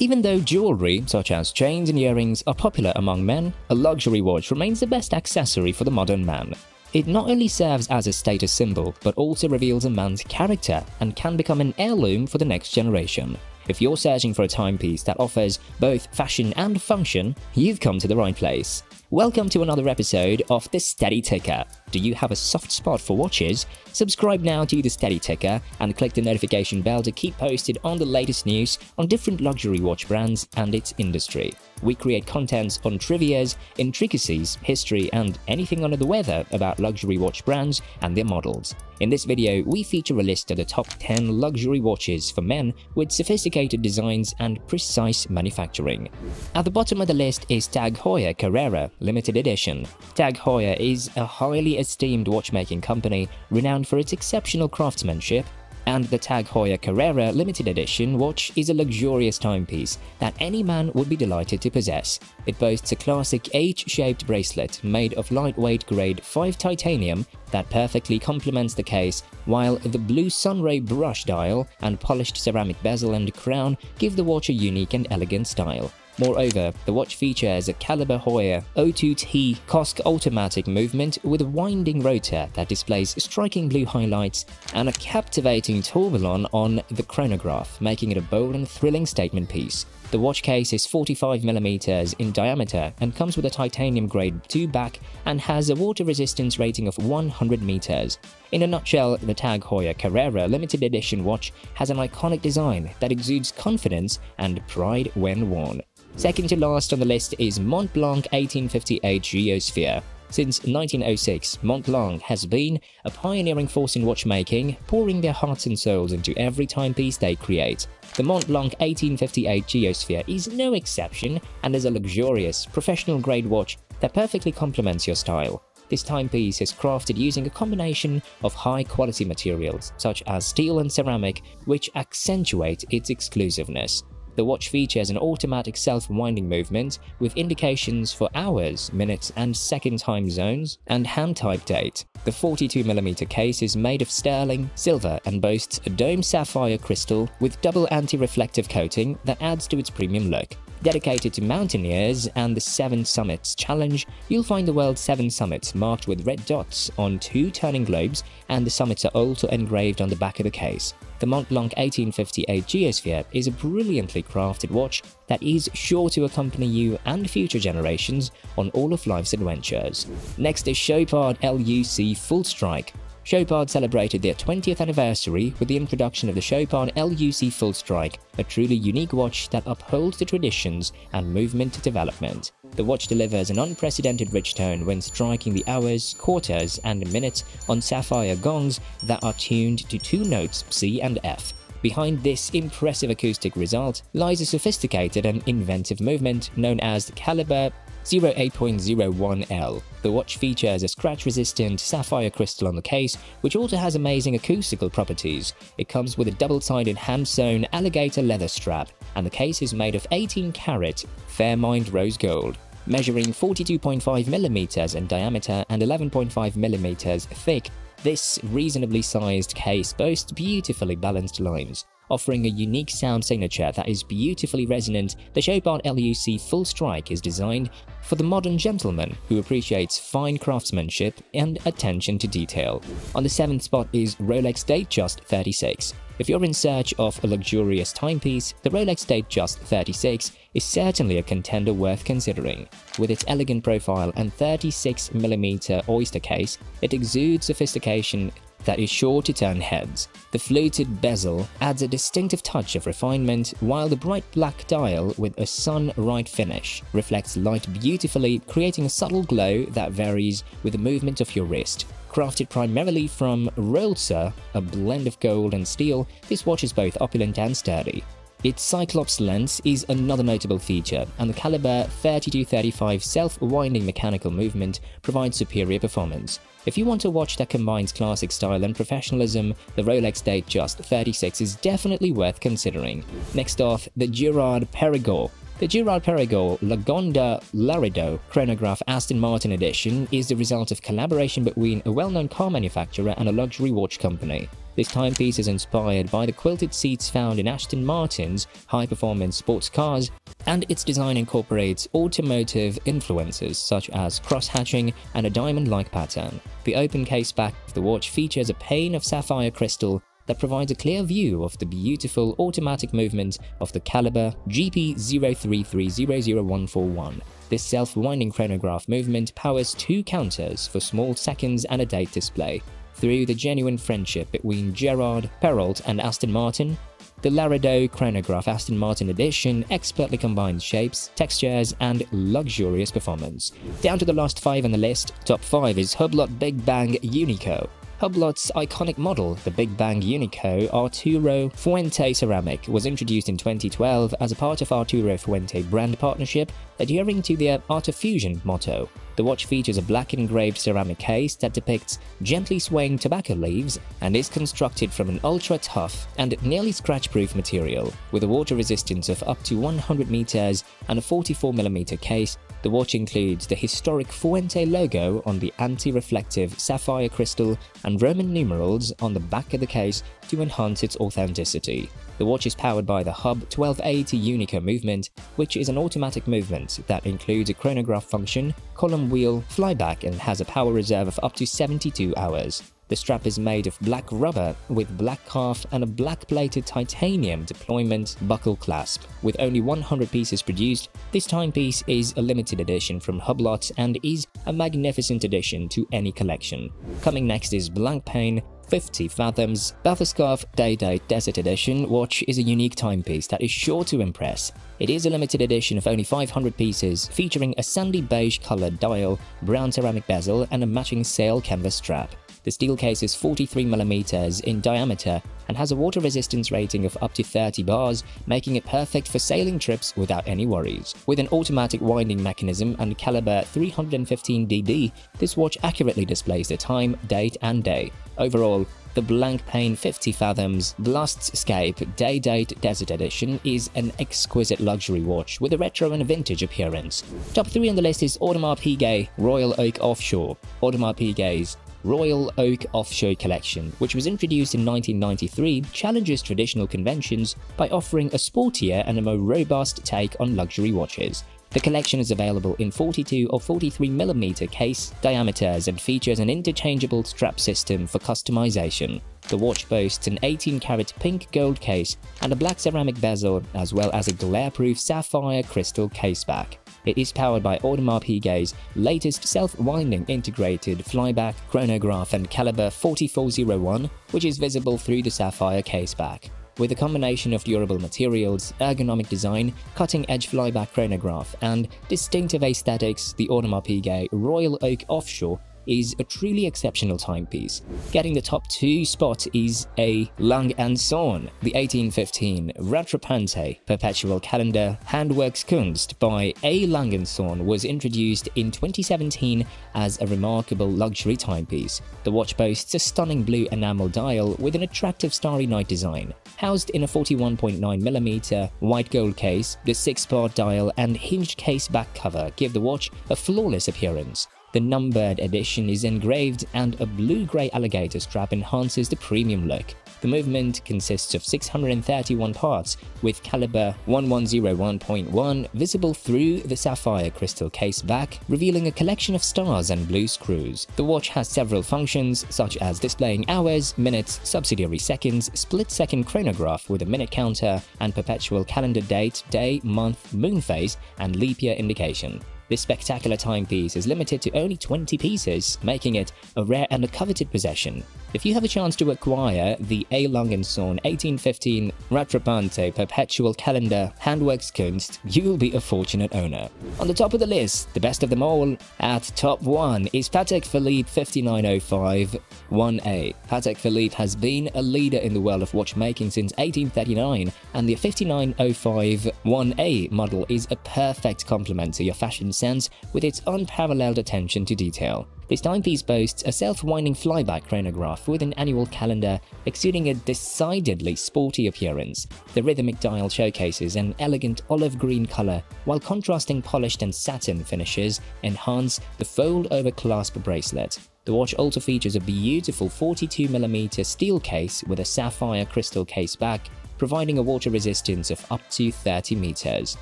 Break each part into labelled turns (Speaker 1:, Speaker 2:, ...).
Speaker 1: Even though jewelry, such as chains and earrings, are popular among men, a luxury watch remains the best accessory for the modern man. It not only serves as a status symbol, but also reveals a man's character and can become an heirloom for the next generation. If you're searching for a timepiece that offers both fashion and function, you've come to the right place. Welcome to another episode of The Steady Ticker. Do you have a soft spot for watches? Subscribe now to The Steady Ticker and click the notification bell to keep posted on the latest news on different luxury watch brands and its industry. We create contents on trivias, intricacies, history, and anything under the weather about luxury watch brands and their models. In this video, we feature a list of the top 10 luxury watches for men with sophisticated designs and precise manufacturing. At the bottom of the list is Tag Heuer Carrera Limited Edition. Tag Heuer is a highly esteemed watchmaking company renowned for its exceptional craftsmanship and the Tag Heuer Carrera limited edition watch is a luxurious timepiece that any man would be delighted to possess. It boasts a classic H-shaped bracelet made of lightweight grade 5 titanium that perfectly complements the case, while the blue sunray brush dial and polished ceramic bezel and crown give the watch a unique and elegant style. Moreover, the watch features a Caliber Heuer O2T Cosc automatic movement with a winding rotor that displays striking blue highlights and a captivating tourbillon on the chronograph, making it a bold and thrilling statement piece. The watch case is 45mm in diameter and comes with a titanium grade 2 back and has a water resistance rating of 100 meters. In a nutshell, the Tag Heuer Carrera limited edition watch has an iconic design that exudes confidence and pride when worn. Second to last on the list is Montblanc 1858 Geosphere. Since 1906, Montblanc has been a pioneering force in watchmaking, pouring their hearts and souls into every timepiece they create. The Montblanc 1858 Geosphere is no exception and is a luxurious, professional-grade watch that perfectly complements your style. This timepiece is crafted using a combination of high-quality materials, such as steel and ceramic, which accentuate its exclusiveness. The watch features an automatic self-winding movement with indications for hours, minutes, and second time zones, and hand-type date. The 42mm case is made of sterling, silver, and boasts a dome sapphire crystal with double anti-reflective coating that adds to its premium look. Dedicated to mountaineers and the Seven Summits Challenge, you'll find the world's seven summits marked with red dots on two turning globes, and the summits are also engraved on the back of the case. The Montblanc 1858 Geosphere is a brilliantly crafted watch that is sure to accompany you and future generations on all of life's adventures. Next is Chopard LUC Full Strike, Chopard celebrated their 20th anniversary with the introduction of the Chopard LUC Full Strike, a truly unique watch that upholds the traditions and movement development. The watch delivers an unprecedented rich tone when striking the hours, quarters, and minutes on sapphire gongs that are tuned to two notes C and F. Behind this impressive acoustic result lies a sophisticated and inventive movement known as the Caliber 08.01L. The watch features a scratch-resistant sapphire crystal on the case, which also has amazing acoustical properties. It comes with a double-sided hand-sewn alligator leather strap, and the case is made of 18-carat Fairmined rose gold. Measuring 42.5mm in diameter and 11.5mm thick, this reasonably sized case boasts beautifully balanced lines. Offering a unique sound signature that is beautifully resonant, the Chopard LUC Full Strike is designed for the modern gentleman who appreciates fine craftsmanship and attention to detail. On the seventh spot is Rolex Datejust 36. If you're in search of a luxurious timepiece, the Rolex Datejust 36 is certainly a contender worth considering. With its elegant profile and 36mm oyster case, it exudes sophistication that is sure to turn heads. The fluted bezel adds a distinctive touch of refinement, while the bright black dial with a sunray finish reflects light beautifully, creating a subtle glow that varies with the movement of your wrist. Crafted primarily from Rolesor, a blend of gold and steel, this watch is both opulent and sturdy. Its Cyclops lens is another notable feature, and the Caliber 3235 self-winding mechanical movement provides superior performance. If you want a watch that combines classic style and professionalism, the Rolex Datejust 36 is definitely worth considering. Next off, the Girard Perregaux The Girard-Perregaux Lagonda Laureato chronograph Aston Martin edition is the result of collaboration between a well-known car manufacturer and a luxury watch company. This timepiece is inspired by the quilted seats found in Aston Martin's high-performance sports cars, and its design incorporates automotive influences such as cross-hatching and a diamond-like pattern. The open case back of the watch features a pane of sapphire crystal that provides a clear view of the beautiful automatic movement of the caliber GP033000141. This self-winding chronograph movement powers two counters for small seconds and a date display. Through the genuine friendship between Gerard, Perrault and Aston Martin, the Laureato Chronograph Aston Martin edition expertly combines shapes, textures, and luxurious performance. Down to the last five on the list, top 5 is Hublot Big Bang Unico. Hublot's iconic model, the Big Bang Unico Arturo Fuente ceramic, was introduced in 2012 as a part of Arturo Fuente brand partnership, adhering to their Art of Fusion motto. The watch features a black engraved ceramic case that depicts gently swaying tobacco leaves and is constructed from an ultra-tough and nearly scratch-proof material, with a water resistance of up to 100 meters and a 44mm case the watch includes the historic Fuente logo on the anti-reflective sapphire crystal and Roman numerals on the back of the case to enhance its authenticity. The watch is powered by the Hub 1280 Unico movement, which is an automatic movement that includes a chronograph function, column wheel, flyback and has a power reserve of up to 72 hours. The strap is made of black rubber with black calf and a black-plated titanium deployment buckle clasp. With only 100 pieces produced, this timepiece is a limited edition from Hublot and is a magnificent addition to any collection. Coming next is Blank Blancpain 50 Fathoms Bathyscaphe Day Date Desert Edition watch is a unique timepiece that is sure to impress. It is a limited edition of only 500 pieces, featuring a sandy beige colored dial, brown ceramic bezel, and a matching sail canvas strap. The steel case is 43mm in diameter and has a water resistance rating of up to 30 bars, making it perfect for sailing trips without any worries. With an automatic winding mechanism and caliber 315DD, this watch accurately displays the time, date and day. Overall, the Blank Blancpain 50 Fathoms Bathyscaphe Day Date Desert Edition is an exquisite luxury watch with a retro and vintage appearance. Top 3 on the list is Audemars Piguet Royal Oak Offshore. Audemars Piguet's Royal Oak Offshore Collection, which was introduced in 1993, challenges traditional conventions by offering a sportier and a more robust take on luxury watches. The collection is available in 42 or 43mm case diameters and features an interchangeable strap system for customization. The watch boasts an 18-karat pink gold case and a black ceramic bezel as well as a glare-proof sapphire crystal caseback. It is powered by Audemars Piguet's latest self-winding integrated flyback chronograph and caliber 4401, which is visible through the sapphire caseback. With a combination of durable materials, ergonomic design, cutting-edge flyback chronograph, and distinctive aesthetics, the Audemars Piguet Royal Oak Offshore is a truly exceptional timepiece. Getting the top two spot is a Lange & Söhne, the 1815 Rattrapante perpetual calendar Handwerkskunst by A. Lange & Söhne was introduced in 2017 as a remarkable luxury timepiece. The watch boasts a stunning blue enamel dial with an attractive starry night design. Housed in a 41.9mm white gold case, the 6-part dial and hinged case back cover give the watch a flawless appearance. The numbered edition is engraved and a blue-grey alligator strap enhances the premium look. The movement consists of 631 parts, with caliber 1101.1 visible through the sapphire crystal case back, revealing a collection of stars and blue screws. The watch has several functions, such as displaying hours, minutes, subsidiary seconds, split-second chronograph with a minute counter, and perpetual calendar date, day, month, moon phase, and leap year indication. This spectacular timepiece is limited to only 20 pieces, making it a rare and a coveted possession. If you have a chance to acquire the A. Lange & Söhne 1815 Rattrapante Perpetual Calendar Handwerkskunst, you'll be a fortunate owner. On the top of the list, the best of them all, at top 1 is Patek Philippe 5905 1A. Patek Philippe has been a leader in the world of watchmaking since 1839, and the 5905 1A model is a perfect complement to your fashion sense with its unparalleled attention to detail. This timepiece boasts a self-winding flyback chronograph with an annual calendar exuding a decidedly sporty appearance. The rhythmic dial showcases an elegant olive green color, while contrasting polished and satin finishes enhance the fold-over clasp bracelet. The watch also features a beautiful 42mm steel case with a sapphire crystal case back, providing a water resistance of up to 30 meters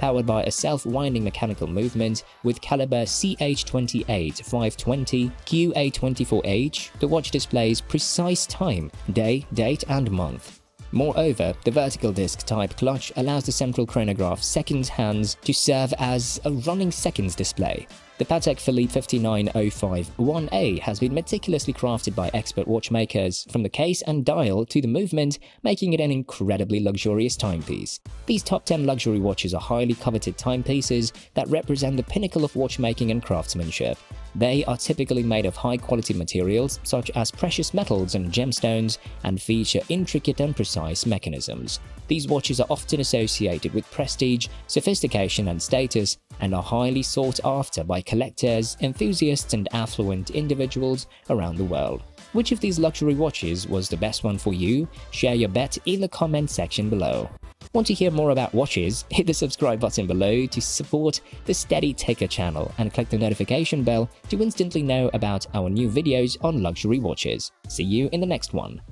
Speaker 1: powered by a self-winding mechanical movement with caliber CH28 520 QA24H, the watch displays precise time, day, date and month. Moreover, the vertical disc type clutch allows the central chronograph seconds hands to serve as a running seconds display, the Patek Philippe 5905 1A has been meticulously crafted by expert watchmakers, from the case and dial to the movement, making it an incredibly luxurious timepiece. These top 10 luxury watches are highly coveted timepieces that represent the pinnacle of watchmaking and craftsmanship. They are typically made of high-quality materials such as precious metals and gemstones and feature intricate and precise mechanisms. These watches are often associated with prestige, sophistication and status and are highly sought after by collectors, enthusiasts and affluent individuals around the world. Which of these luxury watches was the best one for you? Share your bet in the comment section below. Want to hear more about watches? Hit the subscribe button below to support the Steady Ticker channel and click the notification bell to instantly know about our new videos on luxury watches. See you in the next one.